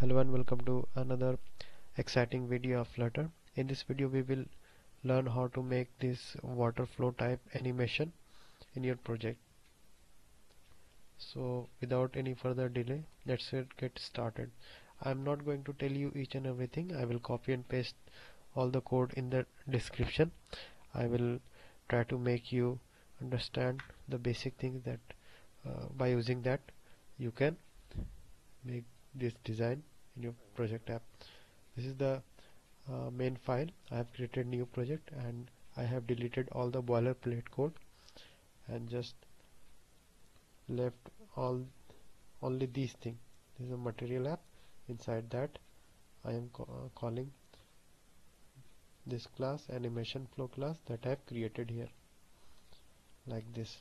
hello and welcome to another exciting video of flutter. In this video we will learn how to make this water flow type animation in your project. So without any further delay let's get started. I'm not going to tell you each and everything. I will copy and paste all the code in the description. I will try to make you understand the basic things that uh, by using that you can make this design in your project app. This is the uh, main file. I have created new project and I have deleted all the boilerplate code and just left all only these things. This is a material app. Inside that I am uh, calling this class animation flow class that I have created here. Like this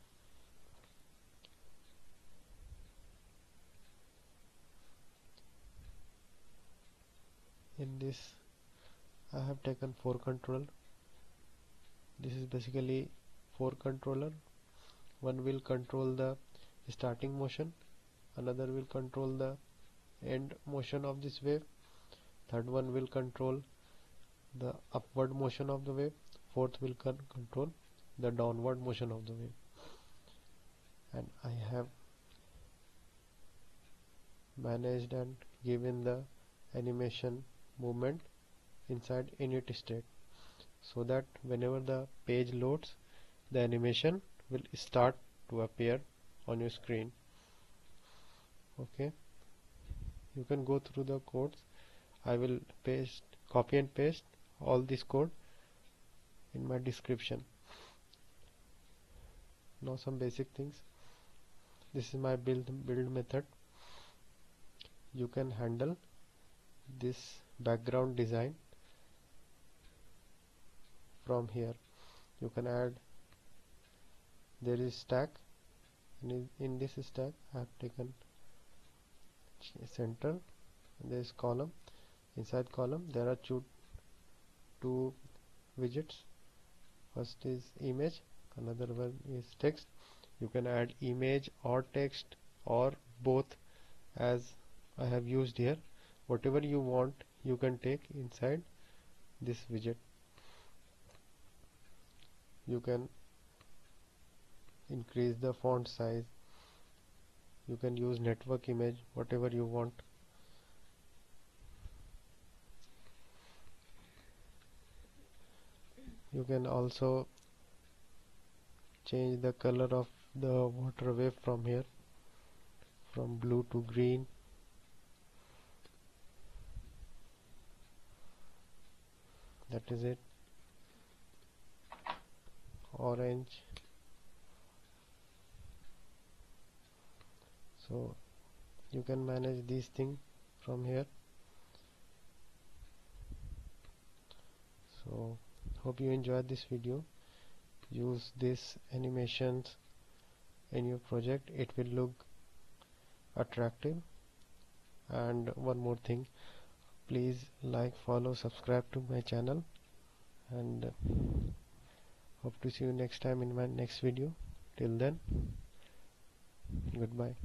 in this I have taken 4 control this is basically 4 controller. One will control the starting motion. Another will control the end motion of this wave. Third one will control the upward motion of the wave. Fourth will con control the downward motion of the wave. And I have managed and given the animation movement inside init state so that whenever the page loads the animation will start to appear on your screen. Okay? You can go through the codes. I will paste copy and paste all this code in my description. Now some basic things. This is my build build method. You can handle this background design from here. You can add there is stack. In, in this stack I have taken center. There is column. Inside column there are two two widgets. First is image another one is text. You can add image or text or both as I have used here. Whatever you want you can take inside this widget. You can increase the font size. You can use network image whatever you want. You can also change the color of the water wave from here from blue to green that is it. Orange. So you can manage these things from here. So hope you enjoyed this video. Use this animations in your project. It will look attractive. And one more thing please like follow subscribe to my channel. And uh, hope to see you next time in my next video. Till then goodbye